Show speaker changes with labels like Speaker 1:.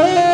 Speaker 1: Hey!